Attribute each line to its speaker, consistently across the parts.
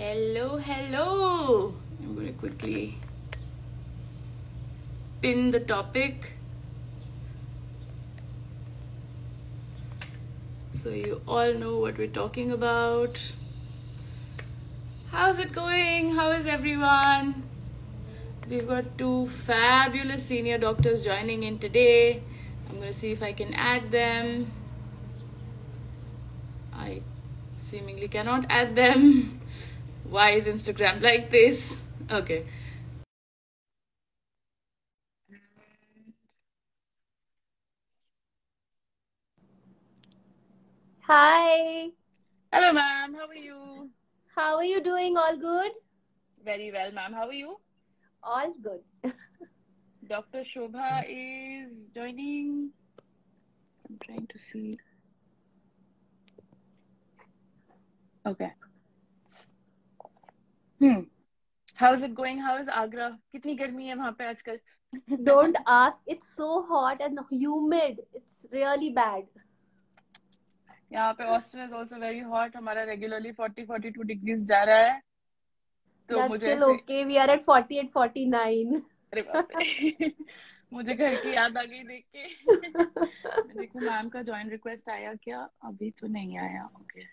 Speaker 1: Hello, hello. I'm going to quickly pin the topic. So you all know what we're talking about. How's it going? How is everyone? We've got two fabulous senior doctors joining in today. I'm going to see if I can add them. I seemingly cannot add them. Why is Instagram like this? Okay.
Speaker 2: Hi,
Speaker 1: Hello, ma'am. How are you?
Speaker 2: how are you doing? All good?
Speaker 1: Very well, ma'am. How are you?
Speaker 2: All good.
Speaker 1: Dr. Shobha is joining. I'm trying to see. Okay. How is it going how is Agra कितनी गर्मी है वहाँ पे आजकल?
Speaker 2: Don't ask it's so hot and humid it's really bad
Speaker 1: यहाँ पे Australia is also very hot हमारा regularly 40 42 degrees जा रहा है। तो
Speaker 2: That's
Speaker 1: मुझे
Speaker 2: ओके वी आर एट 48 49
Speaker 1: मुझे घर की याद आ गई देख के। देखो मैम का जॉइन रिक्वेस्ट आया क्या? अभी तो नहीं आया।
Speaker 2: Okay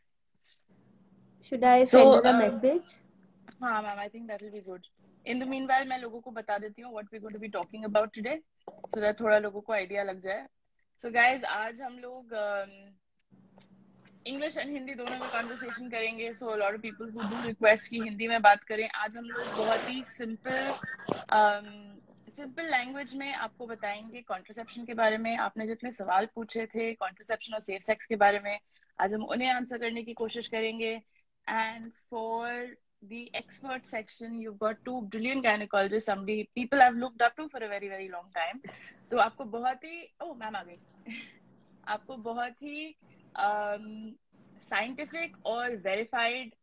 Speaker 2: send
Speaker 1: so,
Speaker 2: send a message
Speaker 1: हाँ ma'am I think that will be good in the meanwhile मैं लोगों को बता देती हूँ what we going to be talking about today so that थोड़ा लोगों को आइडिया लग जाए. सो गाइस आज हम लोग इंग्लिश एंड हिंदी दोनों में कॉन्वर्सेशन करेंगे so lot of people who do request की हिंदी में बात करें. आज हम लोग बहुत ही सिंपल सिंपल लैंग्वेज में आपको बताएँगे कॉन्ट्रसेप्शन के बारे में. आपने जितने सवाल पूछे थे कॉन्ट्रसेप्शन और सेफ़ सेक्स के बारे में, आज हम उन्हें आंसर करने की कोशिश करेंगे. And for the expert section you've got two brilliant gynecologists somebody people i've looked up to for a very very long time. तो आपको बहुत ही ओ मैम आ गई। आपको बहुत ही साइंटिफिक और वेरीफाइड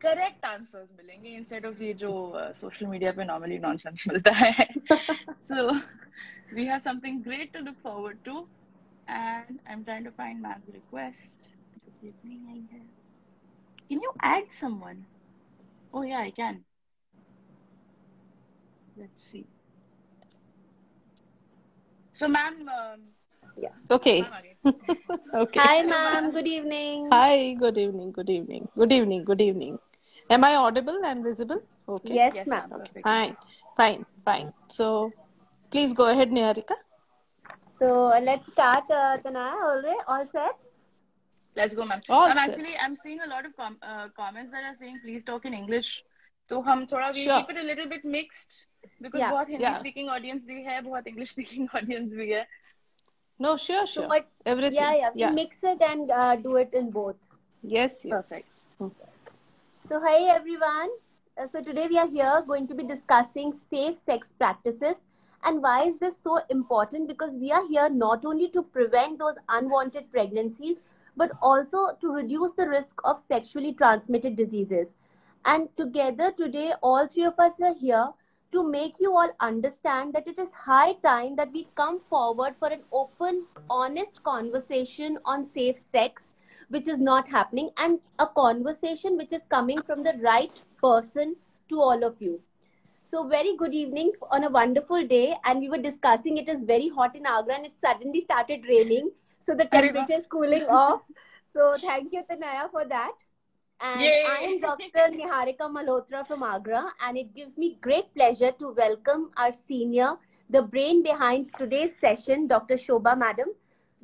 Speaker 1: करेक्ट आंसर्स मिलेंगे इंस्टेड ऑफ़ ये जो सोशल मीडिया पे नॉर्मली नॉनसेंस मिलता है। So we have something great to look forward to and I am trying to find ma'am's request आई है Can you add someone? Oh yeah, I can. Let's see. So, ma'am, um,
Speaker 3: Okay. Okay.
Speaker 2: Hi, ma'am. Good evening.
Speaker 3: Hi. Good evening. Good evening. Good evening. Good evening. Am I audible and visible? Okay.
Speaker 2: Yes,
Speaker 1: Yes,
Speaker 2: ma'am.
Speaker 1: ma'am. Perfect.
Speaker 3: Fine. Fine. Fine. So, please go ahead, Niharika.
Speaker 2: So uh, let's start, uh, Tanaya. All right? All set?
Speaker 1: Let's go, ma'am.
Speaker 3: All
Speaker 1: Ma'am,
Speaker 3: set.
Speaker 1: actually, I'm seeing a lot of com- uh, comments that are saying please talk in English. तो हम थोड़ा we
Speaker 3: Sure.
Speaker 1: keep it a little bit mixed because
Speaker 2: Yeah.
Speaker 1: बहुत Hindi
Speaker 3: Yeah.
Speaker 1: speaking audience भी है बहुत English speaking audience भी है
Speaker 3: No, sure,
Speaker 2: So,
Speaker 3: sure.
Speaker 2: but
Speaker 3: Everything.
Speaker 2: yeah, yeah. We mix it and uh, do it in both.
Speaker 3: Yes, yes.
Speaker 1: Perfect.
Speaker 2: So, hi everyone. Uh, so, today we are here going to be discussing safe sex practices. And why is this so important? Because we are here not only to prevent those unwanted pregnancies, but also to reduce the risk of sexually transmitted diseases. And together today, all three of us are here to make you all understand that it is high time that we come forward for an open, honest conversation on safe sex which is not happening and a conversation which is coming from the right person to all of you so very good evening on a wonderful day and we were discussing it is very hot in agra and it suddenly started raining so the temperature is cooling off. So thank you tanaya for that. And
Speaker 1: Yay.
Speaker 2: i am dr niharika malhotra from agra and it gives me great pleasure to welcome our senior the brain behind today's session dr shobha madam.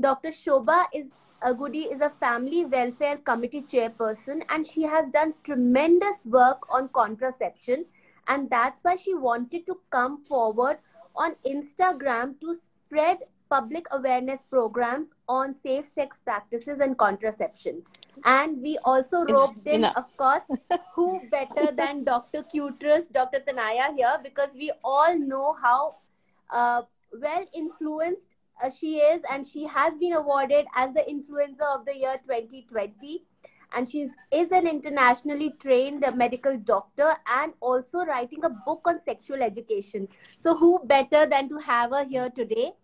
Speaker 2: Dr shobha is a Agudi is a family welfare committee chairperson and she has done tremendous work on contraception and that's why she wanted to come forward on Instagram to spread public awareness programs on safe sex practices and contraception. And we also roped in,
Speaker 3: enough.
Speaker 2: of course, who better than Dr. Cuterus, Dr. Tanaya here, because we all know how uh, well influenced uh, she is, and she has been awarded as the Influencer of the Year 2020. And she is an internationally trained medical doctor and also writing a book on sexual education. So, who better than to have her here today?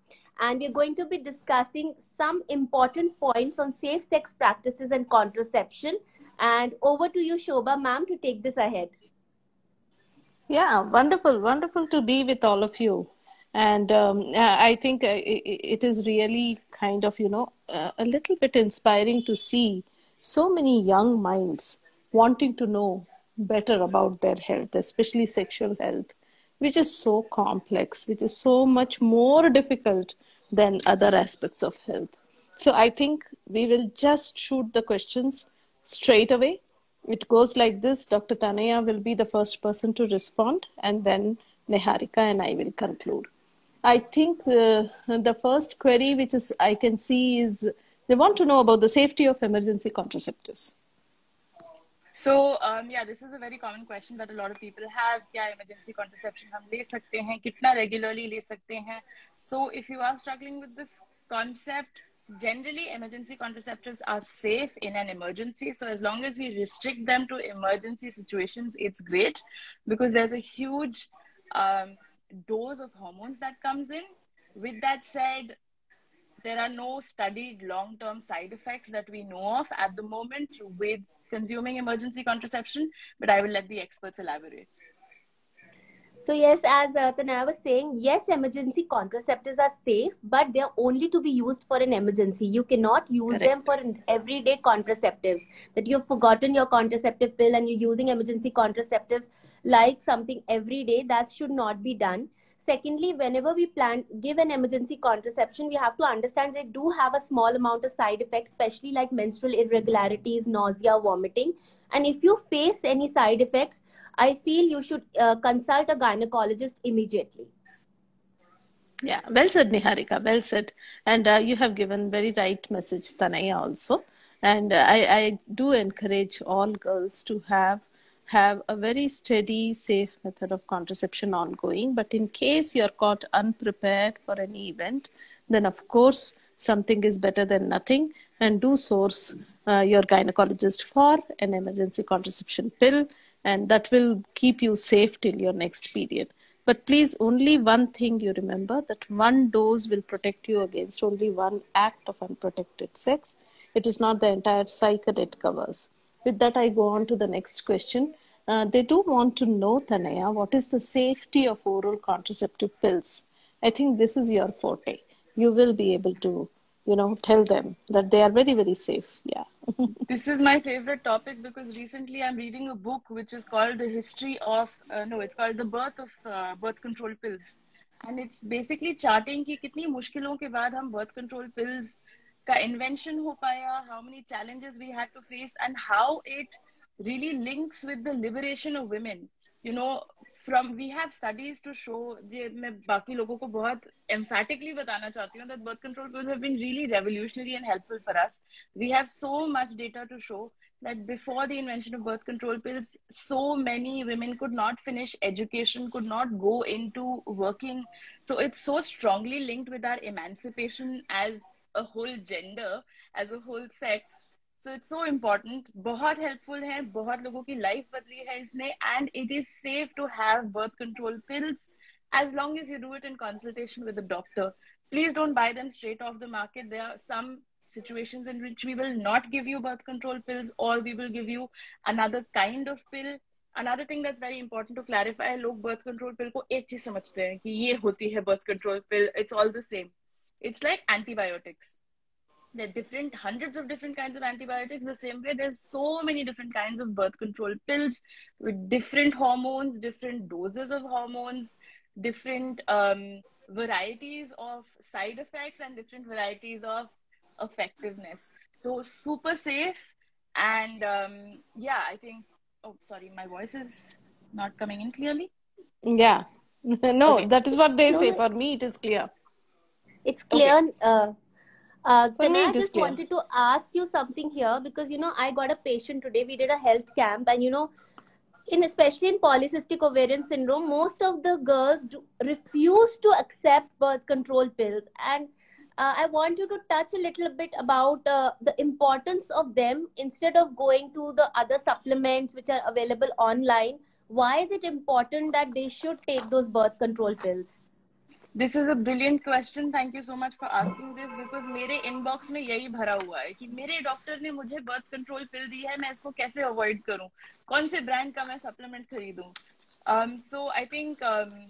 Speaker 2: And we're going to be discussing some important points on safe sex practices and contraception. And over to you, Shobha ma'am, to take this ahead.
Speaker 3: Yeah, wonderful, wonderful to be with all of you. And um, I think uh, it is really kind of, you know, uh, a little bit inspiring to see so many young minds wanting to know better about their health, especially sexual health, which is so complex, which is so much more difficult than other aspects of health. So I think we will just shoot the questions straight away. It goes like this Dr. Tanaya will be the first person to respond, and then Niharika and I will conclude. I think uh, the first query, which is I can see, is they want to know about the safety of emergency contraceptives.
Speaker 1: So um, yeah, this is a very common question that a lot of people have. क्या emergency contraception हम ले सकते हैं? कितना regularly ले सकते हैं? So if you are struggling with this concept, generally emergency contraceptives are safe in an emergency. So as long as we restrict them to emergency situations, it's great because there's a huge um, dose of hormones that comes in. With that said, there are no studied long term side effects that we know of at the moment with consuming emergency contraception, but I will let the experts elaborate.
Speaker 2: So yes, as uh, Tanaya was saying, yes, emergency contraceptives are safe, but they're only to be used for an emergency. You cannot use Correct. them for everyday contraceptives. That you've forgotten your contraceptive pill and you're using emergency contraceptives like something every day. That should not be done secondly whenever we plan give an emergency contraception we have to understand they do have a small amount of side effects especially like menstrual irregularities nausea vomiting. And if you face any side effects i feel you should uh, consult a gynecologist immediately.
Speaker 3: Yeah well said niharika well said. And uh, you have given very right message tanaya also. And uh, I, I do encourage all girls to have have a very steady, safe method of contraception ongoing. But in case you're caught unprepared for any event, then of course something is better than nothing. And do source uh, your gynecologist for an emergency contraception pill, and that will keep you safe till your next period. But please, only one thing you remember that one dose will protect you against only one act of unprotected sex. It is not the entire cycle it covers with that, I go on to the next question. Uh, they do want to know, Tanaya, what is the safety of oral contraceptive pills? I think this is your forte. You will be able to, you know, tell them that they are very, very safe. Yeah.
Speaker 1: this is my favorite topic because recently I'm reading a book which is called The History of, uh, no, it's called The Birth of uh, Birth Control Pills. And it's basically charting ki kitni mushkilon ke baad hum birth control pills का invention हो पाया, how many challenges we had to face and how it really links with the liberation of women you know from we have studies to show जे मैं बाकी लोगों को बहुत emphatically बताना चाहती हूँ that birth control pills have been really revolutionary and helpful for us. We have so much data to show that before the invention of birth control pills, so many women could not finish education, could not go into working. So it's so strongly linked with our emancipation as a whole gender, as a whole sex so it's so important बहुत helpful है बहुत लोगों की life बदली है इसने and it is safe to have birth control pills as long as you do it in consultation with a doctor. Please don't buy them straight off the market. There are some situations in which we will not give you birth control pills or we will give you another kind of pill. Another thing that's very important to clarify, लोग birth control pill को एक चीज़ समझते हैं कि ये होती है birth control pill. It's all the same. It's like antibiotics. There are different hundreds of different kinds of antibiotics. The same way there's so many different kinds of birth control pills with different hormones different doses of hormones different um, varieties of side effects and different varieties of effectiveness. So super safe and um, yeah i think oh sorry my voice is not coming in clearly?
Speaker 3: Yeah. No okay. that is what they say. for me it is clear
Speaker 2: it's clear okay. uh, uh, can I just wanted to ask you something here because you know I got a patient today. We did a health camp, and you know, in especially in polycystic ovarian syndrome, most of the girls do, refuse to accept birth control pills. And uh, I want you to touch a little bit about uh, the importance of them instead of going to the other supplements which are available online. Why is it important that they should take those birth control pills?
Speaker 1: This is a brilliant question thank you so much for asking this because मेरे inbox में यही भरा हुआ है कि मेरे doctor ने मुझे बर्थ कंट्रोल पिल दी है मैं इसको कैसे अवॉइड करूँ कौन से ब्रांड का मैं सप्लीमेंट खरीदूं um, i think um,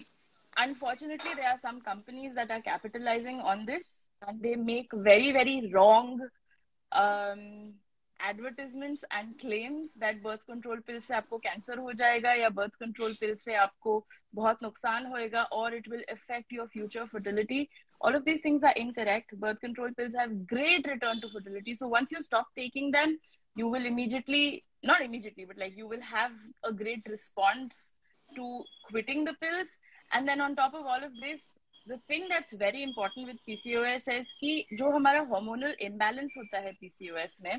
Speaker 1: unfortunately there are some companies that are capitalizing on this and they make very very wrong um, advertisements and claims that birth control pill से आपको cancer हो जाएगा या birth control pill से आपको बहुत नुकसान होएगा और it will affect your future fertility all of these things are incorrect birth control pills have great return to fertility so once you stop taking them you will immediately not immediately but like you will have a great response to quitting the pills and then on top of all of this the thing that's very important with PCO S S की जो हमारा hormonal imbalance होता है PCO S में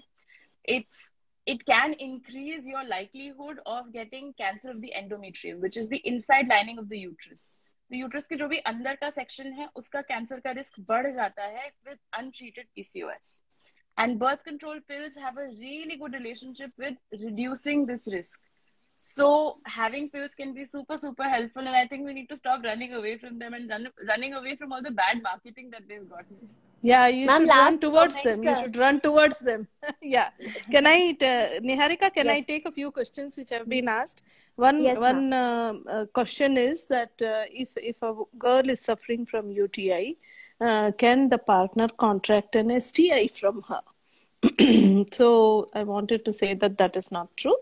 Speaker 1: it's it can increase your likelihood of getting cancer of the endometrium, which is the inside lining of the uterus. The uterus के जो भी अंदर का section है उसका कैंसर का रिस्क बढ़ जाता है with untreated PCOS. And birth control pills have a really good relationship with reducing this risk. So having pills can be super, super helpful. And I think we need to stop running away from them and run, running away from all the bad marketing that they've gotten.
Speaker 3: Yeah, you should run towards them. You should run towards them. yeah. Can I, uh, Niharika, can yes. I take a few questions which have been asked? One yes, one uh, uh, question is that uh, if if a girl is suffering from UTI, uh, can the partner contract an STI from her? so I wanted to say that that is not true.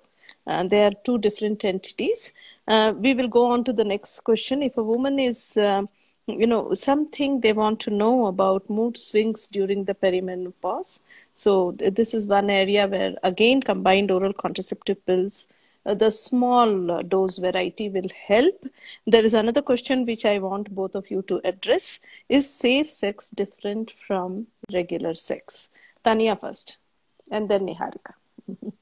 Speaker 3: Uh, they are two different entities. we will go on to the next question. If a woman is you know something they want to know about mood swings during the perimenopause. So this is one area where again combined oral contraceptive pills uh, the small uh, dose variety will help. There is another question which i want both of you to address. Is safe sex different from regular sex? Tania first and then niharika.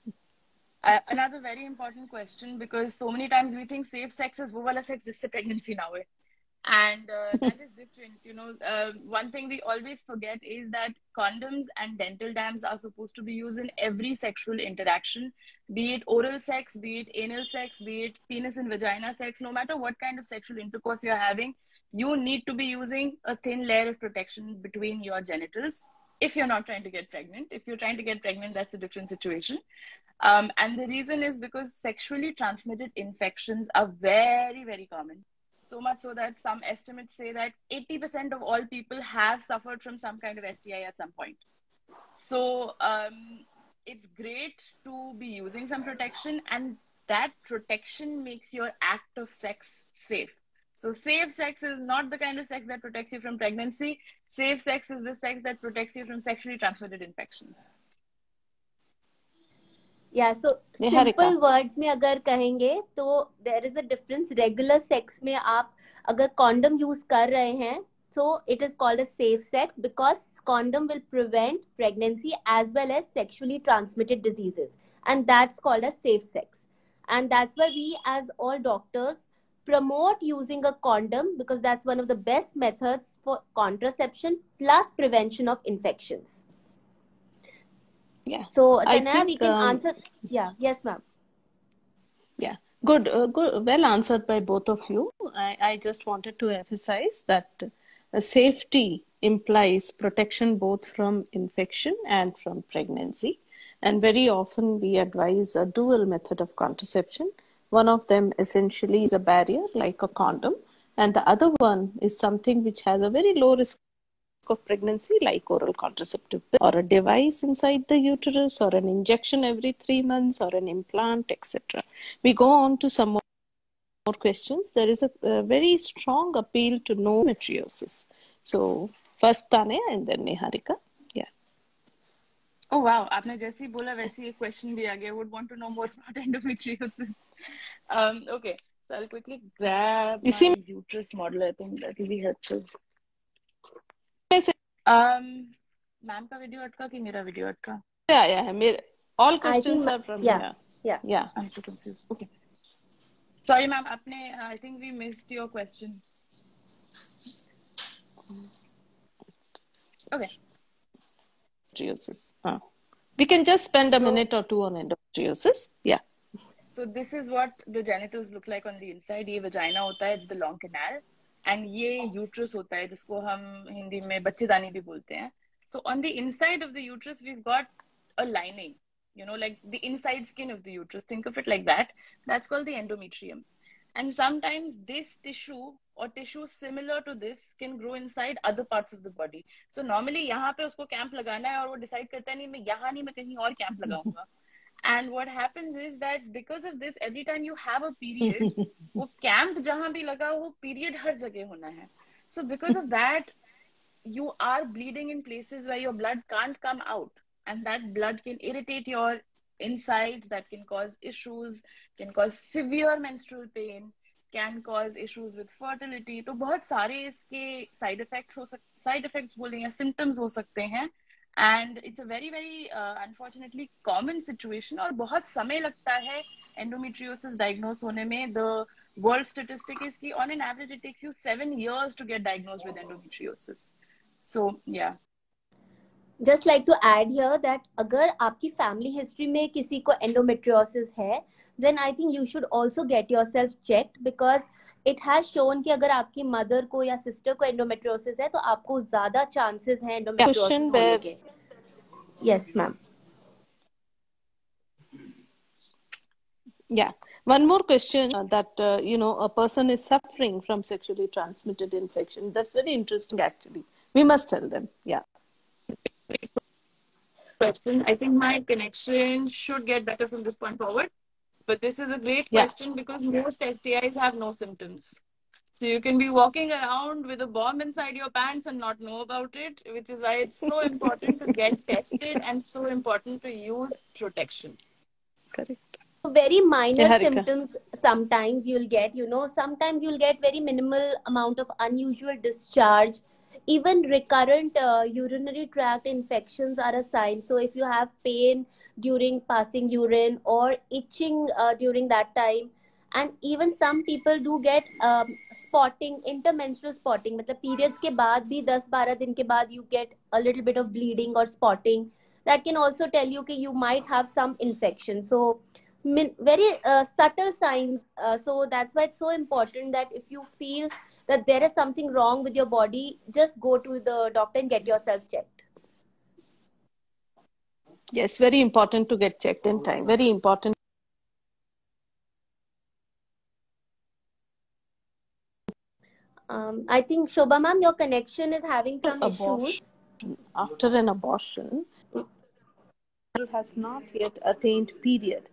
Speaker 1: Uh, another very important question because so many times we think safe sex is wo wala sex jisse pregnancy na ho and uh, that is different you know. Uh, one thing we always forget is that condoms and dental dams are supposed to be used in every sexual interaction be it oral sex be it anal sex be it penis and vagina sex. No matter what kind of sexual intercourse you're having you need to be using a thin layer of protection between your genitals if you're not trying to get pregnant. If you're trying to get pregnant that's a different situation. Um, and the reason is because sexually transmitted infections are very very common so much so that some estimates say that 80% of all people have suffered from some kind of STI at some point. So um, it's great to be using some protection, and that protection makes your act of sex safe. So, safe sex is not the kind of sex that protects you from pregnancy. Safe sex is the sex that protects you from sexually transmitted infections.
Speaker 2: या so simple words में अगर कहेंगे तो there is a difference regular sex में आप अगर condom use कर रहे हैं so it is called a safe sex because condom will prevent pregnancy as well as sexually transmitted diseases and that's called a safe sex and that's why we as all doctors promote using a condom because that's one of the best method for contraception plus prevention of infections
Speaker 3: yeah.
Speaker 2: So then think, we can um, answer. Yeah. Yes ma'am.
Speaker 3: Yeah. Good uh, good well answered by both of you. I, I just wanted to emphasize that uh, safety implies protection both from infection and from pregnancy. And very often we advise a dual method of contraception. One of them essentially is a barrier like a condom and the other one is something which has a very low risk risk of pregnancy, like oral contraceptive pill or a device inside the uterus or an injection every three months or an implant, etc. We go on to some more questions. There is a, a very strong appeal to endometriosis. So first Tanya and then Niharika.
Speaker 1: Oh wow, आपने जैसे ही बोला a ही एक question भी आ गया would want to know more um okay so I'll quickly grab you my see uterus model I think that will be helpful ma'am का video अटका कि मेरा वीडियो अटका
Speaker 3: आया है मेरे ऑल क्वेश्चंस आर फ्रॉम
Speaker 2: या या
Speaker 3: या
Speaker 1: I am so confuse okay sorry ma'am आपने I think we missed your question okay
Speaker 3: endometriosis huh. we can just spend a so, minute or two on endometriosis yeah
Speaker 1: so this is what the genitals look like on the inside ये vagina होता है it's the long canal And ये uterus होता है, जिसको हम हिंदी में बच्चेदानी भी बोलते हैं। So on the inside of the uterus we got a lining you know like the inside skin of the uterus think of it like that that's called the endometrium and sometimes this tissue और tissue similar to this can grow inside other part of the body so normally यहाँ पे उसको camp लगाना है और वो decide करता है, नहीं, मैं यहाँ नहीं, मैं कहीं और कैंप लगाऊँगा. And what happens is that because of this every time you have a period वो कैंप जहाँ भी लगा वो पीरियड हर जगह होना है। So because of that you are bleeding in places where your blood can't come out and that blood can irritate your inside that can cause issues can cause severe menstrual pain can cause issues with fertility तो बहुत सारे इसके side effects हो सक side effects बोले या symptoms हो सकते हैं। And it's a very very unfortunately common situation और बहुत समय लगता है एंडोमेट्रियोसिस डायग्नोस होने में। द वर्ल्ड स्टेटिस्टिक इज़ की on an average it takes you seven years to get diagnose with endometriosis so yeah
Speaker 2: just like to add here that अगर आपकी फैमिली हिस्ट्री में किसी को एंडोमेट्रियोसिस है then I think you should also get yourself check because it has shown कि अगर आपकी mother को या सिस्टर को एंडोमेट्रियोसिस है तो आपको ज़्यादा चांसेस हैं एंडोमेट्रियोसिस होने के। Yes ma'am
Speaker 3: yeah one more question that you know a person is suffering from sexually transmitted infection that's very interesting actually we must tell them yeah
Speaker 1: question. I think my connection should get better from this point forward. But this is a great
Speaker 3: Yeah.
Speaker 1: question because most stis have no symptoms. So you can be walking around with a bomb inside your pants and not know about it which is why it's so important to get tested and so important to use protection.
Speaker 3: Correct.
Speaker 2: Very minor
Speaker 3: Yeah,
Speaker 2: symptoms sometimes you'll get you know sometimes you'll get very minimal amount of unusual discharge even recurrent uh, urinary tract infections are a sign so if you have pain during passing urine or itching uh, during that time and even some people do get um, spotting intermenstrual spotting मतलब periods के बाद भी 10-12 दिन के बाद you get a little bit of bleeding or spotting that can also tell you that you might have some infection so min- very uh, subtle signs. Uh, so that's why it's so important that if you feel that there is something wrong with your body, just go to the doctor and get yourself checked.
Speaker 3: yes very important to get checked in time. Very important.
Speaker 2: Um, I think Shobha ma'am, your connection is having some issues.
Speaker 3: after an abortion has not yet attained period.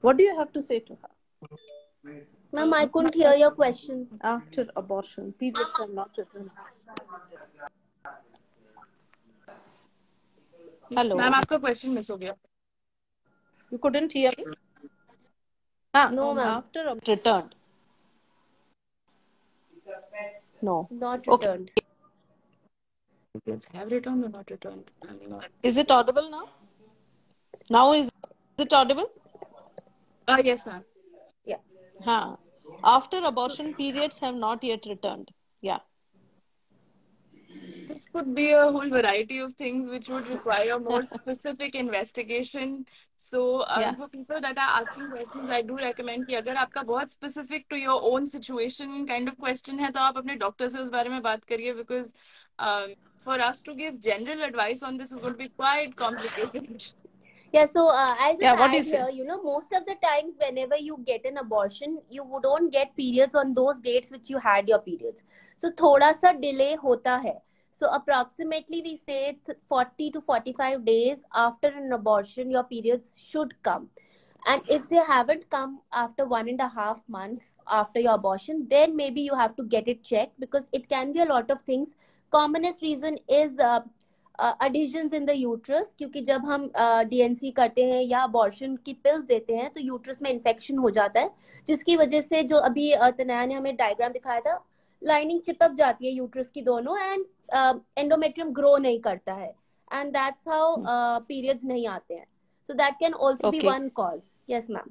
Speaker 3: What do you have to say to her
Speaker 2: Ma'am, I couldn't hear your question.
Speaker 3: after abortion periods have not returned hello
Speaker 1: ma'am आपका question miss हो गया
Speaker 3: you couldn't hear me ah,
Speaker 2: No,
Speaker 3: um,
Speaker 2: ma'am.
Speaker 3: after ab- returned no
Speaker 2: Not
Speaker 3: Okay.
Speaker 2: returned.
Speaker 1: have returned or not returned I mean, uh,
Speaker 3: is it audible now now is, is it audible
Speaker 1: uh, yes ma'am
Speaker 3: Huh. after abortion periods have not yet returned yeah
Speaker 1: This could be a whole variety of things which would require more specific investigation. So, um,
Speaker 3: Yeah.
Speaker 1: for people that are asking questions, I do recommend कि अगर आपका बहुत specific to your own situation kind of question है तो आप अपने doctor से उस बारे में बात करिए because um, for us to give general advice on this is going to be quite complicated.
Speaker 2: Yeah, so uh, I'll just
Speaker 3: yeah, what
Speaker 2: add
Speaker 3: you
Speaker 2: here, you know, most of the times whenever you get an abortion, you don't get periods on those dates which you had your periods. So, thoda sa delay hota hai. So, approximately we say 40 to 45 days after an abortion, your periods should come. And if they haven't come after one and a half months after your abortion, then maybe you have to get it checked because it can be a lot of things. Commonest reason is uh, adhesions in the uterus क्योंकि जब हम DNC करते हैं या abortion की pills देते हैं तो यूट्रस में इन्फेक्शन हो जाता है जिसकी वजह से जो अभी अ, तनया ने हमें डायग्राम दिखाया था लाइनिंग चिपक जाती है यूट्रस की दोनों एंड एंडोमेट्रियम ग्रो नहीं करता है एंड दैट्स हाउ पीरियड्स नहीं आते हैं so that can also
Speaker 3: be.
Speaker 2: One cause yes ma'am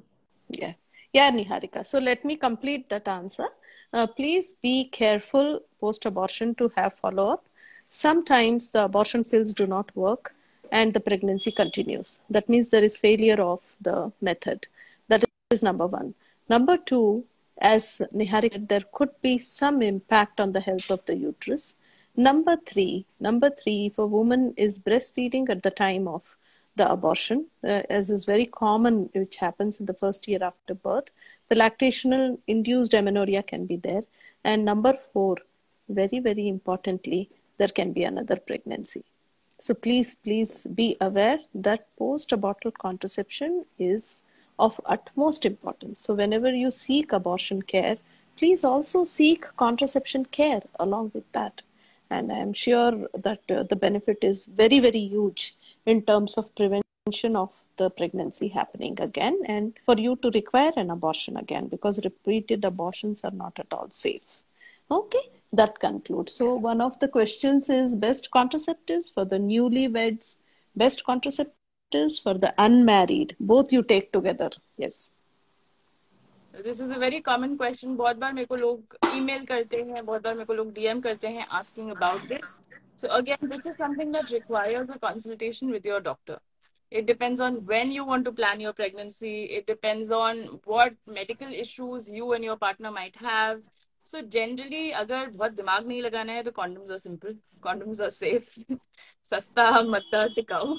Speaker 3: Yeah, yeah, Niharika. So let me complete that answer. Uh, please be careful post abortion to have follow up. Sometimes the abortion pills do not work and the pregnancy continues. That means there is failure of the method. That is number one. Number two, as Niharika, there could be some impact on the health of the uterus. Number three, number three, if a woman is breastfeeding at the time of the abortion, uh, as is very common, which happens in the first year after birth, the lactational induced amenorrhea can be there. And number four, very, very importantly, there can be another pregnancy. So please, please be aware that post-abortal contraception is of utmost importance. So whenever you seek abortion care, please also seek contraception care along with that. And I am sure that uh, the benefit is very, very huge in terms of prevention of the pregnancy happening again and for you to require an abortion again because repeated abortions are not at all safe. Okay, that concludes. So one of the questions is best contraceptives for the newlyweds, best contraceptives for the unmarried. Both you take together. Yes.
Speaker 1: This is a very common question बहुत बार मेरे को लोग email करते हैं बहुत बार मेरे को लोग डीएम करते हैं asking about this so again this is something that requires a consultation with your doctor it depends on when you want to plan your pregnancy it depends on what medical issues you and your partner might have so generally अगर बहुत दिमाग नहीं लगाना है तो condoms are simple condoms are safe सस्ता मत्ता टिकाऊ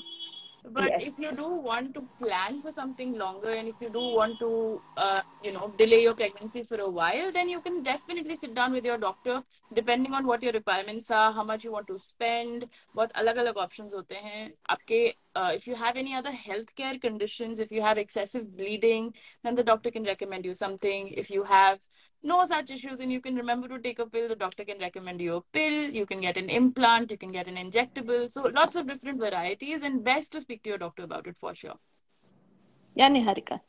Speaker 1: but yes. if you do want to plan for something longer and if you do want to uh, you know delay your pregnancy for a while then you can definitely sit down with your doctor depending on what your requirements are how much you want to spend what alag alag options hote hain aapke uh, if you have any other healthcare conditions if you have excessive bleeding then the doctor can recommend you something if you have no such issues and you can remember to take a pill. The doctor can recommend you a pill. You can get an implant. You can get an injectable. So lots of different varieties and best to speak to your doctor about it for sure.
Speaker 3: Yeah niharika.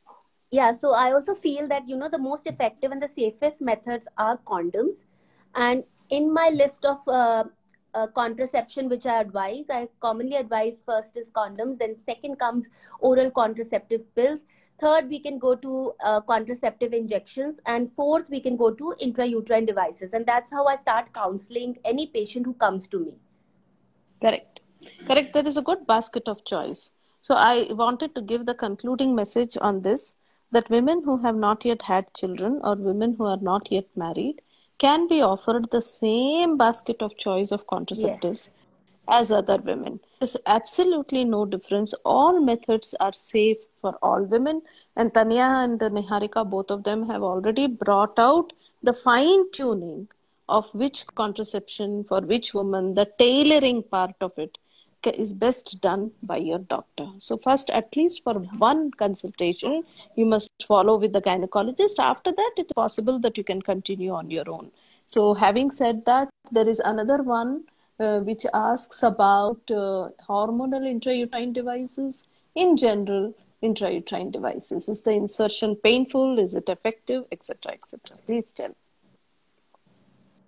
Speaker 2: Yeah so i also feel that you know the most effective and the safest methods are condoms. And in my list of uh, uh, contraception which i advise i commonly advise first is condoms then second comes oral contraceptive pills Third, we can go to uh, contraceptive injections. And fourth, we can go to intrauterine devices. And that's how I start counseling any patient who comes to me.
Speaker 3: Correct. Correct. There is a good basket of choice. So I wanted to give the concluding message on this that women who have not yet had children or women who are not yet married can be offered the same basket of choice of contraceptives yes. As other women. There's absolutely no difference. All methods are safe for all women. And Tanya and Niharika, both of them have already brought out the fine tuning of which contraception for which woman, the tailoring part of it is best done by your doctor. So, first, at least for one consultation, you must follow with the gynecologist. After that, it's possible that you can continue on your own. So, having said that, there is another one uh, which asks about uh, hormonal intrauterine devices in general intrauterine devices? Is the insertion painful? Is it effective, etc., etc.? Please tell.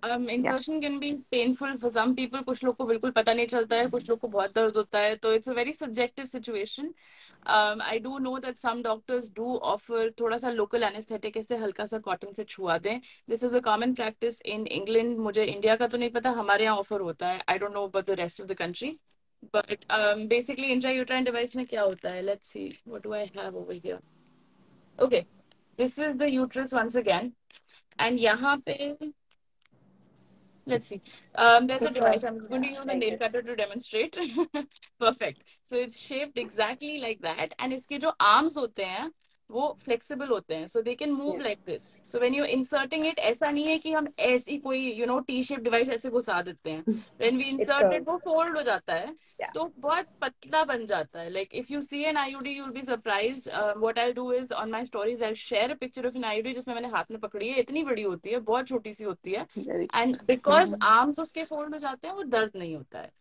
Speaker 1: um, insertion yeah. can be कुछ लोग को बिल्कुल पता नहीं चलता है कुछ लोग को बहुत दर्द होता है तो it's a very subjective situation I don't know that some doctors do offer थोड़ा सा लोकल एनेस्थेटिक ऐसे हल्का सा कॉटन से छुआ दें. This is a common practice in England मुझे इंडिया का तो नहीं पता हमारे यहाँ ऑफ़र होता है. I don't know about the rest of the country but basically intra uterine device में क्या होता है? Let's see what do I have over here okay this is the uterus once again and यहाँ पे Let's see. Um, there's a device. I'm going to use a nail cutter to demonstrate. Perfect. So it's shaped exactly like that. And इसके जो arms होते हैं वो flexible होते हैं so they can move like this so when you inserting it ऐसा नहीं है कि हम ऐसी कोई you know T shape device ऐसे घुसा देते हैं। व्हेन वी इंसर्ट इट वो फोल्ड हो जाता है yeah. तो बहुत पतला बन जाता है। Like if you see an IUD you will be surprise what I do is on my stories I share a picture of an IUD जिसमें मैंने हाथ में पकड़ी है। इतनी बड़ी होती है बहुत छोटी सी होती है। एंड बिकॉज़ आर्म्स उसके फोल्ड हो जाते हैं वो दर्द नहीं होता है।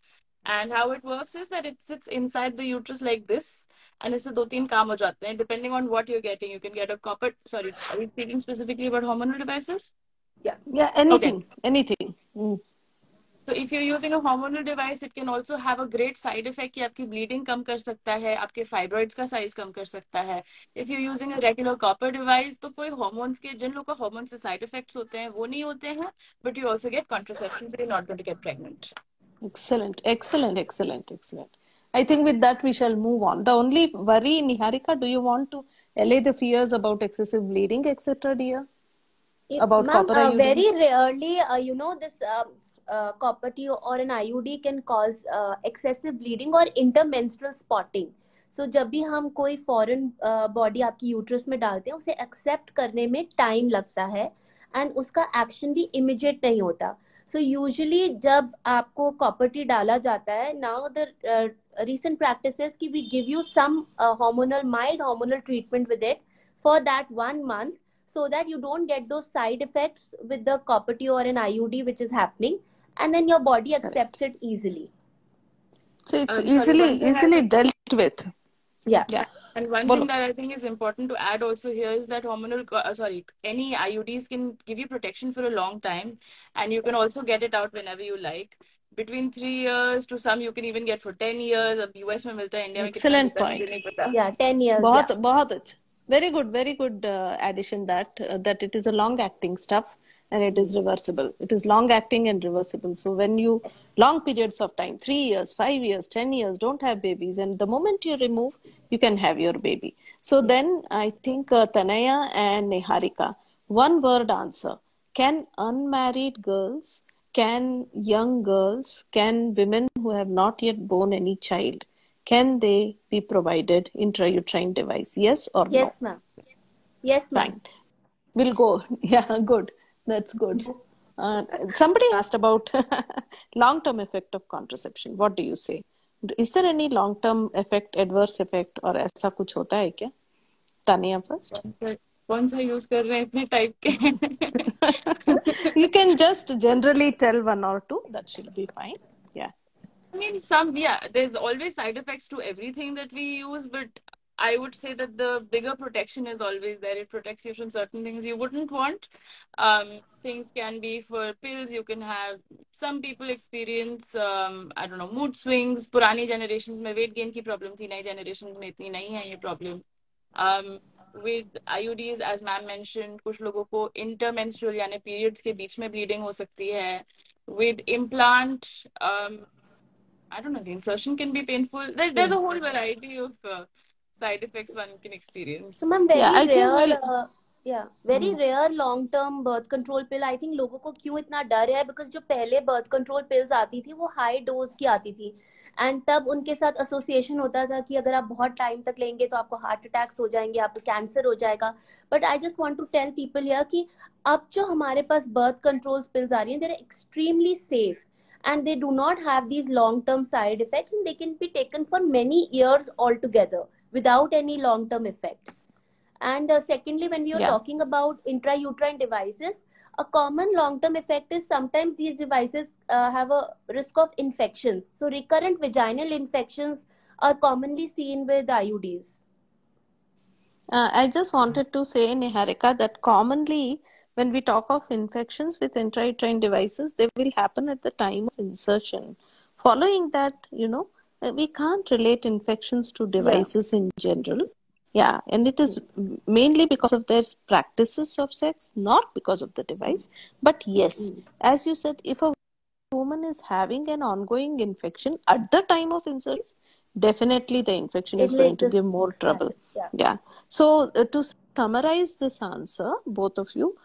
Speaker 1: And how it works is that it sits inside the uterus like this, and it's दो तीन काम हो जाते हैं. Depending on what you're getting, you can get a copper. Sorry, are we speaking specifically about hormonal devices?
Speaker 3: Yeah, yeah, anything, okay. anything. Mm.
Speaker 1: So if you're using a hormonal device, it can also have a great side effect कि आपकी bleeding कम कर सकता है, आपके fibroids का size कम कर सकता है. If you're using a regular copper device, तो कोई hormones के जिन लोगों का hormones से side effects होते हैं, वो नहीं होते हैं, but you also get contraception, so you're not going to get pregnant.
Speaker 3: Excellent, excellent, excellent, excellent. I think with that we shall move on. The only worry, Niharika, do you want to allay the fears about excessive bleeding, etc., dear? It,
Speaker 2: about
Speaker 3: copper
Speaker 2: uh,
Speaker 3: IUD?
Speaker 2: very rarely, uh, you know, this uh, uh, copper T or an IUD can cause uh, excessive bleeding or intermenstrual spotting. So जब भी हम कोई foreign body आपकी uterus में डालते हैं उसे accept करने में टाइम लगता है एंड उसका एक्शन भी इमिजिएट नहीं होता सो यूजली जब आपको कॉपर्टी डाला जाता है ना द रिसेंट प्रैक्टिस की we give you some hormonal mild hormonal treatment with it for that one month so that you don't get दो side effect with the copper T और an I U D which is happening and then your body accept it easily
Speaker 3: so it's easily easily dealt with
Speaker 2: yeah
Speaker 1: And one
Speaker 3: Bolo.
Speaker 1: thing that I think is important to add also here is that hormonal, co- uh, sorry, any IUDs can give you protection for a long time, and you can also get it out whenever you like. Between three years to some, you can even get for ten years. अब US में मिलता है, India में कितना
Speaker 3: Excellent
Speaker 1: मिलता है,
Speaker 3: point.
Speaker 1: मुझे नहीं पता.
Speaker 2: yeah 10 years
Speaker 3: बहुत
Speaker 2: yeah.
Speaker 3: बहुत अच्छा very good very good uh, addition that uh, that it is a long acting stuff and it is reversible. It is long acting and reversible. So when you long periods of time 3 years 5 years 10 years don't have babies and the moment you remove you can have your baby. So then i think uh, tanaya and Niharika, one word answer. Can unmarried girls can young girls can women who have not yet born any child can they be provided intrauterine device? Yes or
Speaker 2: yes
Speaker 3: no?
Speaker 2: Yes, ma'am. Yes ma'am.
Speaker 3: Fine. We'll go. Yeah good that's good uh, somebody asked about long term effect of contraception what do you say is there any long term effect adverse effect or ऐसा कुछ होता है क्या Tania first
Speaker 1: कौन सा use कर रहे हैं इतने टाइप के
Speaker 3: you can just generally tell one or two that should be fine yeah
Speaker 1: I mean, some, yeah, there's always side effects to everything that we use, but I would say that the bigger protection is always there. It protects you from certain things you wouldn't want. Um, things can be for pills. You can have some people experience, um, I don't know, mood swings. पुरानी generations में weight gain की problem थी, नई generations में इतनी नहीं है ये problem. Um, with IUDs, as ma'am mentioned, कुछ लोगों को intermenstrual यानी periods के बीच में bleeding हो सकती है. With implant, um, I don't know, the insertion can be painful. There, there's a whole variety of uh, side effects one can experience.
Speaker 2: So, ma'am, very
Speaker 3: Yeah, I
Speaker 2: rare,
Speaker 3: we'll-
Speaker 2: uh, yeah, very rare long term birth control pill. I think लोगों को क्यों इतना डर है because जो पहले birth control pills आती थी वो high dose की आती थी एंड तब उनके साथ एसोसिएशन होता था कि अगर आप बहुत टाइम तक लेंगे तो आपको हार्ट अटैक्स हो जाएँगे आपको कैंसर हो जाएगा but I just want to tell people here कि अब जो हमारे पास बर्थ कंट्रोल पिल्स आ रही हैं they are extremely safe and they do not have these long term side effects and they can be taken for many years altogether without any long term effects and uh, secondly when we are
Speaker 3: Yeah.
Speaker 2: talking about intrauterine devices a common long term effect is sometimes these devices uh, have a risk of infections so recurrent vaginal infections are commonly seen with iuds
Speaker 3: Uh, I just wanted to say, Niharika, that commonly when we talk of infections with intrauterine devices, they will happen at the time of insertion. Following that, you know, we can't relate infections to devices in general. Yeah, and it is mainly because of their practices of sex, not because of the device. But yes, as you said, if a woman is having an ongoing infection at the time of insertion, definitely the infection is going to
Speaker 2: to-
Speaker 3: give more trouble.
Speaker 2: yeah.
Speaker 3: Yeah. So uh, to summarize this answer, both of you,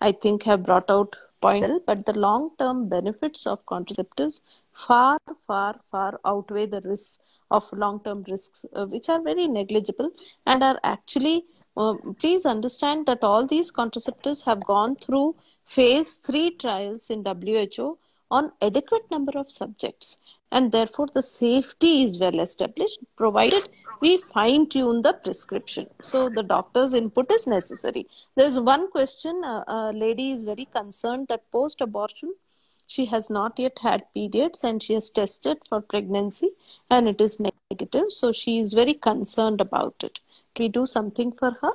Speaker 3: I think have brought out point, but the long-term benefits of contraceptives far, far, far outweigh the risks of long-term risks, uh, which are very negligible and are actually. Uh, please understand that all these contraceptives have gone through phase three trials in WHO on adequate number of subjects and therefore the safety is well established provided we fine tune the prescription. So the doctor's input is necessary. There's one question uh, a lady is very concerned that post abortion she has not yet had periods and she has tested for pregnancy and it is negative. So she is very concerned about it. Can we do something for her?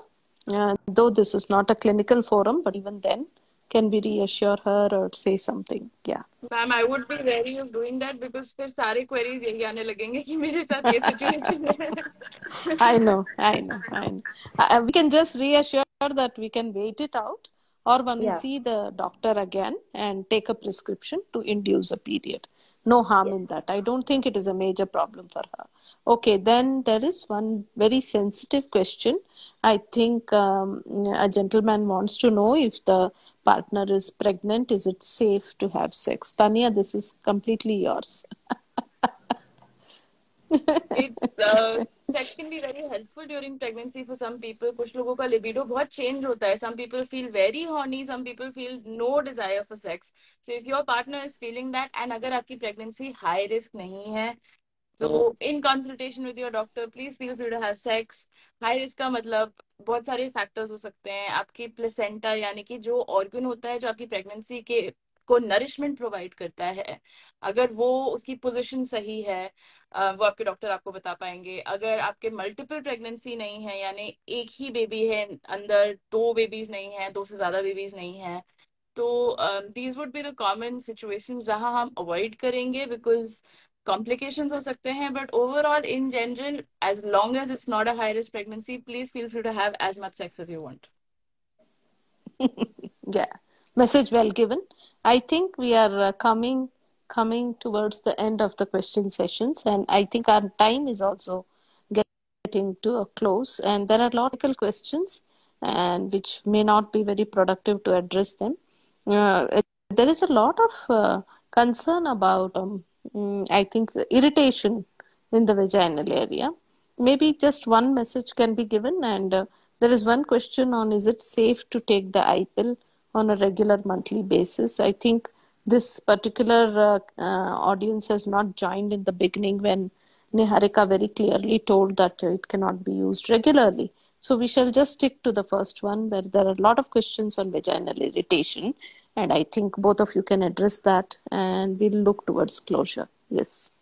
Speaker 3: Uh, though this is not a clinical forum but even then can we reassure her or say something yeah
Speaker 1: Ma'am, I would be wary of doing that because फिर सारे queries यही आने लगेंगे कि मेरे साथ ये situation है.
Speaker 3: I know, I know, I know. Uh, we can just reassure that we can wait it out, or one will
Speaker 2: Yeah.
Speaker 3: see the doctor again and take a prescription to induce a period. No harm in that. I don't think it is a major problem for her. Okay, then there is one very sensitive question. I think um, a gentleman wants to know if the partner is pregnant, is it safe to have sex? Tanya, this is completely yours.
Speaker 1: it's uh, sex can be very helpful during pregnancy for some people कुछ लोगों का libido बहुत change होता है some people feel very horny some people feel no desire for sex so if your partner is feeling that and अगर आपकी pregnancy high risk नहीं है so in consultation with your doctor, please feel free to have sex. High risk का मतलब बहुत सारे factors हो सकते हैं। आपकी प्लेसेंटा यानी कि जो ऑर्गन होता है, जो आपकी प्रेगनेंसी के, को नरिशमेंट प्रोवाइड करता है, अगर वो उसकी पोजीशन सही है वो आपके डॉक्टर आपको बता पाएँगे। अगर आपके मल्टीपल प्रेगनेंसी नहीं है, यानी एक ही बेबी है, अंदर दो बेबीज नहीं है, दो से ज़्यादा बेबीज नहीं है तो these would be the common situation जहाँ हम अवॉइड करेंगे बिकॉज़ कॉम्प्लिकेशन हो सकते हैं but overall in general as long as it's not a high risk pregnancy please feel free to have as much sex as you want
Speaker 3: yeah message well given i think we are uh, coming coming towards the end of the question sessions and i think our time is also getting to a close and there are logical questions and which may not be very productive to address them uh, there is a lot of uh, concern about um, mm, I think, irritation in the vaginal area. Maybe just one message can be given, and uh, there is one question on is it safe to take the eye pill on a regular monthly basis? I think this particular uh, uh, audience has not joined in the beginning when Niharika very clearly told that it cannot be used regularly. So we shall just stick to the first one where there are a lot of questions on vaginal irritation and i think both of you can address that and we'll look towards closure yes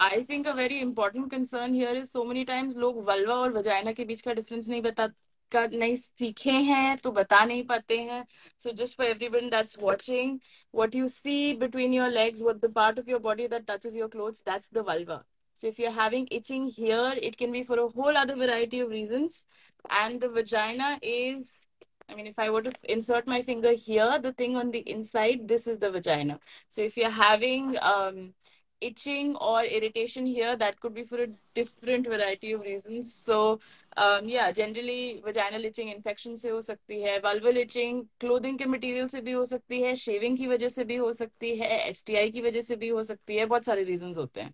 Speaker 1: I think a very important concern here is so many times लोग vulva और vagina के बीच का difference नहीं बता का नहीं सीखे हैं तो बता नहीं पाते हैं so just for everyone that's watching what you see between your legs what the part of your body that touches your clothes that's the vulva so if you're having itching here it can be for a whole other variety of reasons and the vagina is I mean, if I were to insert my finger here, the thing on the inside, this is the vagina. So if you're having um, itching or irritation here, that could be for a different variety of reasons. So um, yeah, generally vaginal itching infection से हो सकती है, vulval itching clothing के material से भी हो सकती है, shaving की वजह से भी हो सकती है, STI की वजह से भी हो सकती है, बहुत सारे reasons होते हैं.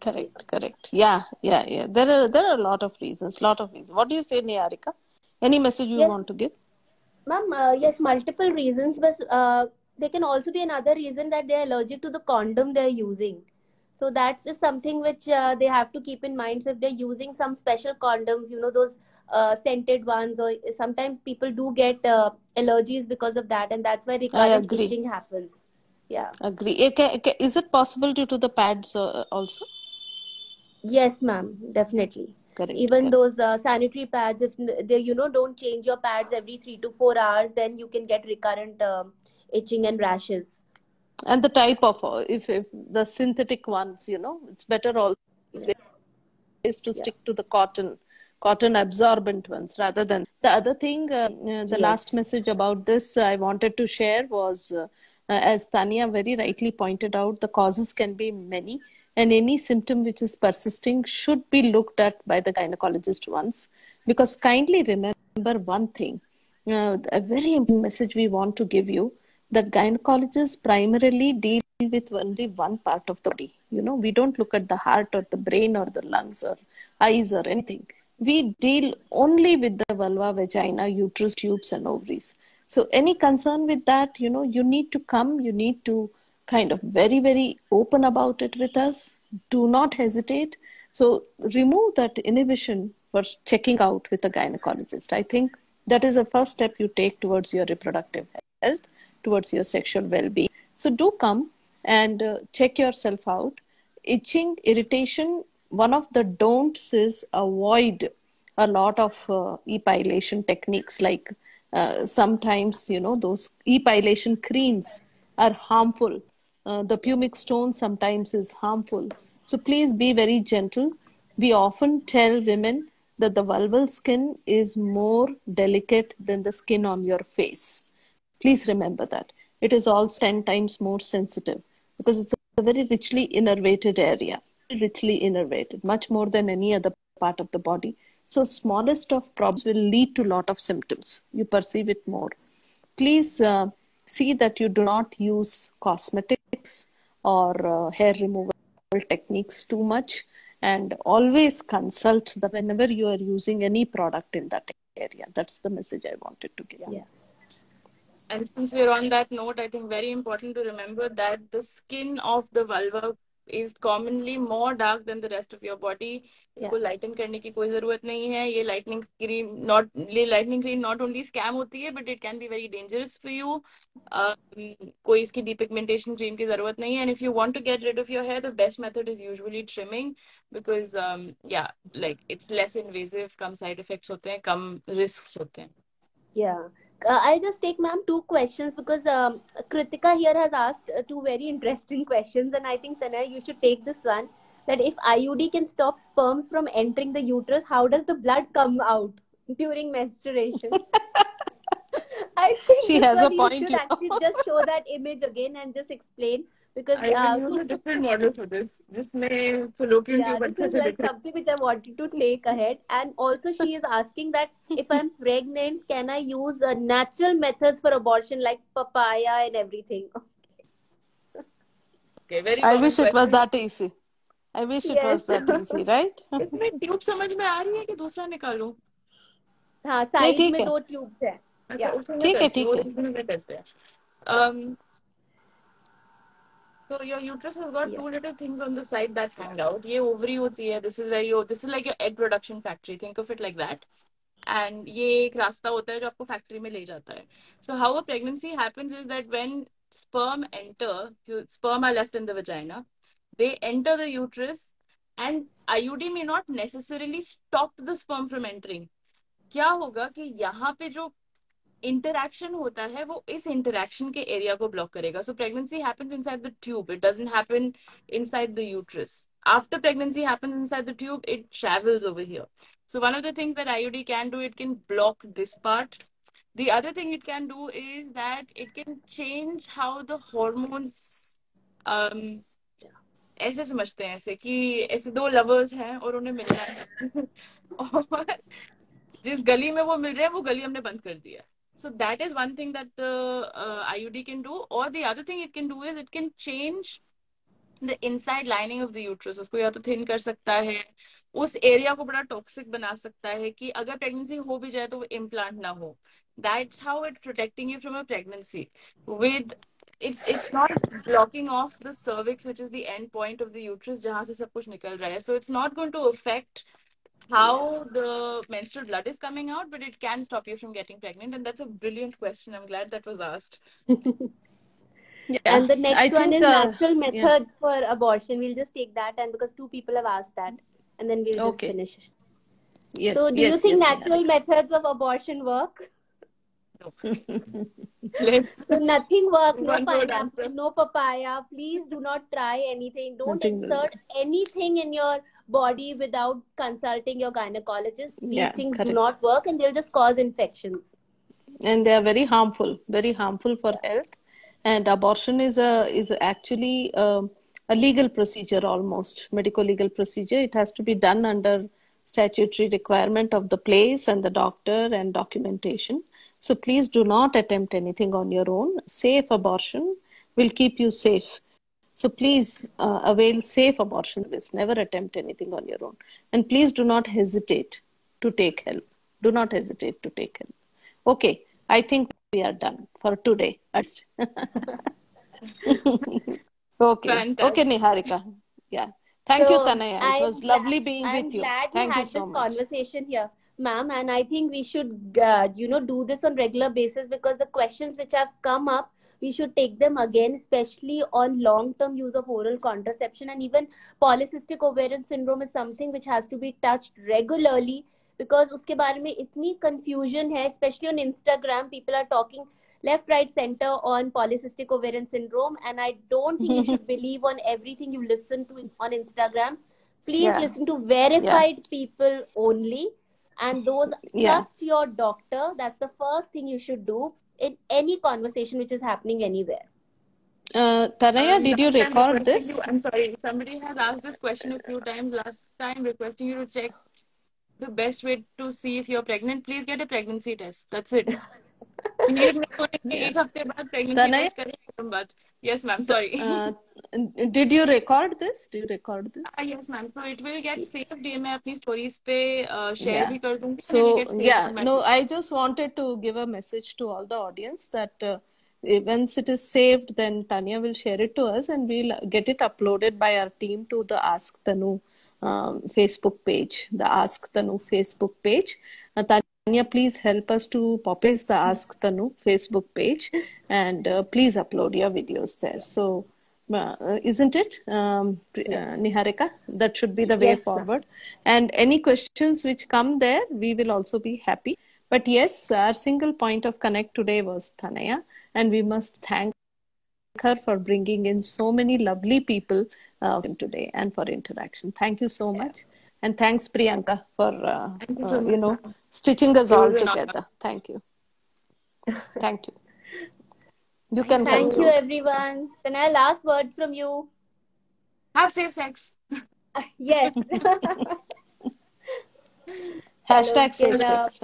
Speaker 3: Correct, correct. Yeah, yeah, yeah. There are there are a lot of reasons, lot of reasons. What do you say, Niharika? Any message you
Speaker 2: yes.
Speaker 3: want to give?
Speaker 2: Ma'am, uh, yes, multiple reasons, but uh, there can also be another reason that they're allergic to the condom they're using. So that's just something which uh, they have to keep in mind. So if they're using some special condoms, you know, those uh, scented ones, or sometimes people do get uh, allergies because of that, and that's why recurrent itching happens. Yeah.
Speaker 3: Agree. Okay, okay. Is it possible due to the pads uh, also?
Speaker 2: Yes, ma'am. Definitely. Correct, even correct. those uh, sanitary pads if they you know don't change your pads every 3 to 4 hours then you can get recurrent um, itching and rashes
Speaker 3: and the type of uh, if, if the synthetic ones you know it's better always is to stick yeah. to the cotton cotton absorbent ones rather than the other thing uh, uh the yes. last message about this i wanted to share was uh, as tanya very rightly pointed out the causes can be many and any symptom which is persisting should be looked at by the gynecologist once. Because kindly remember one thing. Uh, a very important message we want to give you that gynecologists primarily deal with only one part of the body. You know we don't look at the heart or the brain or the lungs or eyes or anything. We deal only with the vulva vagina uterus tubes and ovaries. So any concern with that you know you need to come you need to kind of very, very open about it with us. Do not hesitate. So remove that inhibition for checking out with a gynecologist. I think that is the first step you take towards your reproductive health, towards your sexual well being. So do come and uh, check yourself out. Itching, irritation, one of the don'ts is avoid a lot of uh, epilation techniques like uh, sometimes you know those epilation creams are harmful uh, the pubic stone sometimes is harmful. So please be very gentle. We often tell women that the vulval skin is more delicate than the skin on your face. Please remember that. It is also 10 times more sensitive because it's a very richly innervated area, richly innervated, much more than any other part of the body. So smallest of problems will lead to lot of symptoms. You perceive it more. Please uh, see that you do not use cosmetics or uh, hair removal techniques too much and always consult the whenever you are using any product in that area that's the message i wanted to give
Speaker 2: yeah.
Speaker 1: and since we're on that note i think very important to remember that the skin of the vulva is commonly more dark than the rest of your body. इसको lighten करने की कोई ज़रूरत नहीं है। ये lightening cream not ये lightening cream not only scam होती है but it can be very dangerous for you कोई इसकी डीपिगमेंटेशन क्रीम की ज़रूरत नहीं है। And if you want to get rid of your hair the best method is usually trimming because yeah like it's less invasive come side effects होते हैं कम risk होते हैं।
Speaker 2: Yeah. Uh, I'll just take, ma'am, two questions because um, Kritika here has asked uh, two very interesting questions, and I think Tanay, you should take this one. That if IUD can stop sperms from entering the uterus, how does the blood come out during menstruation? I think
Speaker 3: she has a point. You
Speaker 2: should actually just show that image again and just explain because
Speaker 1: I uh, use a different model for this. May fallopian
Speaker 2: yeah,
Speaker 1: tube.
Speaker 2: This is like something which I wanted to take ahead. And also, she is asking that if I'm pregnant, can I use uh, natural methods for abortion like papaya and everything?
Speaker 1: Okay, very.
Speaker 3: I wish question. it was that easy. I wish it was that easy, right?
Speaker 1: इसमें tube समझ में आ रही है कि दूसरा निकालूं?
Speaker 2: हाँ, side में दो ट्यूब्स हैं.
Speaker 3: ठीक है, ठीक
Speaker 1: है. Um, so your uterus has got yeah. two little things on the side that hang out. ये ovary होती है. This is where you. This is like your egg production factory. Think of it like that. And ये एक रास्ता होता है जो आपको फैक्ट्री में ले जाता है. So how a pregnancy happens is that when sperm enter, sperm are left in the vagina. They enter the uterus, and IUD may not necessarily stop the sperm from entering. क्या होगा कि यहाँ पे जो इंटरक्शन होता है, वो इस इंटरक्शन के एरिया को ब्लॉक करेगा। So pregnancy happens tube it doesn't happen inside the uterus after pregnancy happens tube it travels over here so one of the things that IUD can do it can block this part the other thing it can do is that it can change how the hormones ऐसे समझते हैं, ऐसे कि ऐसे दो lovers हैं और उन्हें मिलना है। और जिस गली में वो मिल रहे हैं, वो गली हमने बंद कर दिया। So that is one thing that the uh, IUD can do. Or the other thing it can do is it can change the inside lining of the uterus. उसको या तो thin कर सकता है उस एरिया को बड़ा टॉक्सिक बना सकता है कि अगर प्रेगनेंसी हो भी जाए तो वो इम्प्लांट ना हो that's how it protecting you from a pregnancy with it's it's not blocking off the cervix which is the end point of the uterus jahan se sab kuch nikal raha hai so it's not going to affect how the menstrual blood is coming out, but it can stop you from getting pregnant. And that's a brilliant question. I'm glad that was asked.
Speaker 2: yeah, and the next I one think, is uh, natural methods yeah. for abortion. We'll just take that, and because two people have asked that, and then we'll okay. just finish.
Speaker 3: Yes.
Speaker 2: So, do
Speaker 3: yes,
Speaker 2: you think
Speaker 3: yes,
Speaker 2: natural methods of abortion work?
Speaker 1: No.
Speaker 2: so nothing works. No pineapple, no papaya. Please do not try anything. Don't nothing insert anything in your body without consulting your gynecologist. These yeah, things correct. do not work and they'll just cause infections.
Speaker 3: And they are very harmful, very harmful for health. And abortion is a is actually a, a legal procedure almost, medical legal procedure. It has to be done under statutory requirement of the place and the doctor and documentation. So please do not attempt anything on your own. Safe abortion will keep you safe so please uh, avail safe abortion service. Never attempt anything on your own. And please do not hesitate to take help. Do not hesitate to take help. Okay, I think we are done for today. okay. Fantastic. Okay, Niharika. Yeah. Thank so, you, Tanaya. It was lovely being
Speaker 2: I'm
Speaker 3: with you.
Speaker 2: Glad
Speaker 3: Thank
Speaker 2: we
Speaker 3: you so
Speaker 2: this
Speaker 3: much.
Speaker 2: conversation here, ma'am. And I think we should, uh, you know, do this on regular basis because the questions which have come up we should take them again, especially on long term use of oral contraception. And even polycystic ovarian syndrome is something which has to be touched regularly because उसके बारे में इतनी confusion है especially on Instagram people are talking left right center on polycystic ovarian syndrome and I don't think you should believe on everything you listen to on Instagram please yeah. listen to verified yeah. people only and those yeah. trust your doctor that's the first thing you should do in any conversation which is happening anywhere.
Speaker 3: Uh, Tanaya, um, did you record this?
Speaker 1: You, I'm sorry, somebody has asked this question a few times last time, requesting you to check the best way to see if you're pregnant, please get a pregnancy test. That's it. एक हफ्ते बाद pregnancy test करें बाद. Yes, ma'am. Sorry.
Speaker 3: Uh, did you record this? Do you record this?
Speaker 1: Uh, yes, ma'am. So it will get saved. ये मैं अपनी stories पे uh, share
Speaker 3: Yeah.
Speaker 1: भी कर दूँगी.
Speaker 3: So
Speaker 1: It will get saved
Speaker 3: yeah,
Speaker 1: on my
Speaker 3: no, I just wanted to give a message to all the audience that uh, once it is saved, then Tanya will share it to us, and we'll get it uploaded by our team to the Ask Tanu um, Facebook page, the Ask Tanu Facebook page. Uh, Tanya, please help us to populate the Ask Tanu Facebook page, and uh, please upload your videos there. So. Uh, isn't it, um, uh, Niharika? That should be the way
Speaker 2: Yes,
Speaker 3: forward. And any questions which come there, we will also be happy. But yes, our single point of connect today was Tanaya, and we must thank her for bringing in so many lovely people uh, today and for interaction. Thank you so much, and thanks Priyanka for uh,
Speaker 1: Thank you
Speaker 3: uh, you know stitching us all
Speaker 1: was an
Speaker 3: together. Thank you. Thank you. You can
Speaker 2: Thank you,
Speaker 3: conclude.
Speaker 2: everyone. Tanaya, last words from you.
Speaker 1: Have safe sex.
Speaker 2: Yes.
Speaker 3: Hashtag
Speaker 2: Hello,
Speaker 3: safe sex.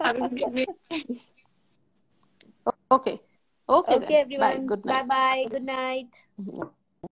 Speaker 1: Have a good evening.
Speaker 3: okay. Okay,
Speaker 2: okay,
Speaker 3: then. Bye.
Speaker 2: everyone.
Speaker 3: Good
Speaker 2: Bye
Speaker 3: night.
Speaker 2: bye. Good night.